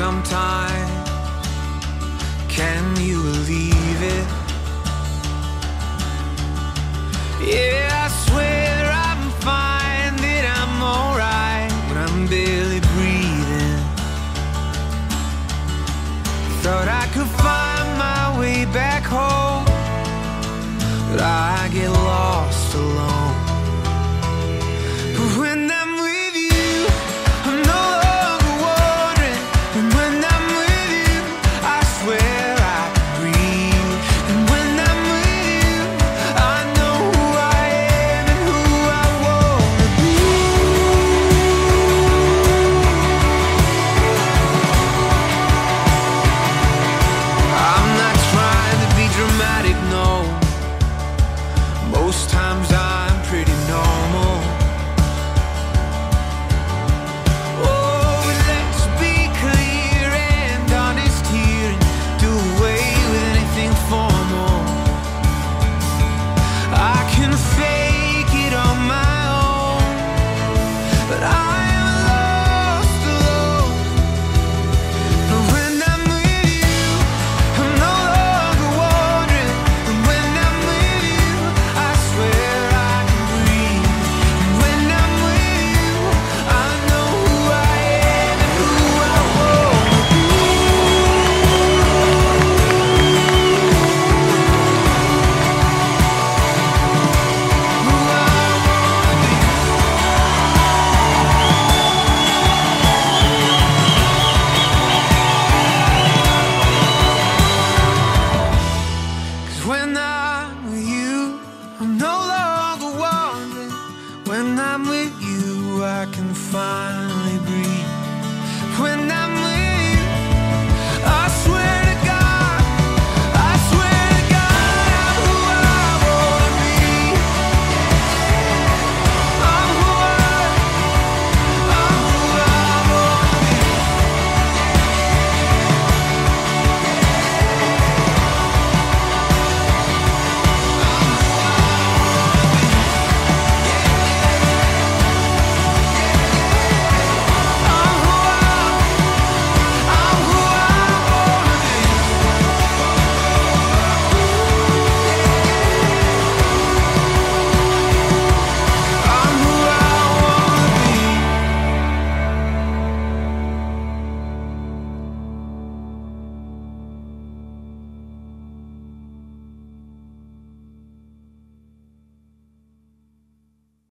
sometime. Can you believe it? Yeah, I swear I'm fine, that I'm alright when I'm barely breathing. Thought I could find my way back home, but I get lost. fine.